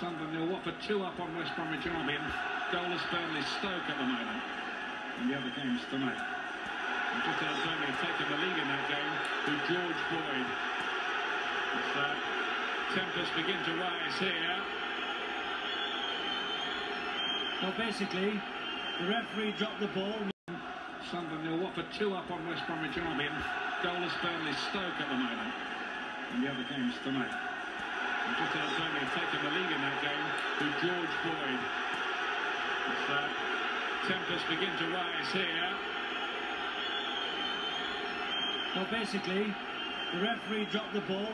Sunderland nil. Watford two up on West Bromwich Albion. Goalless Burnley Stoke at the moment. And the other games tonight. And just as Burnley have taken the lead in that game with George Boyd. As uh, tempers begin to rise here. Well, basically, the referee dropped the ball. Sunderland nil. Watford two up on West Bromwich Albion. Goalless Burnley Stoke at the moment. And the other games tonight. And just as Burnley have taken the lead in that game with George Boyd. As tempers begin to rise here. Well, basically, the referee dropped the ball.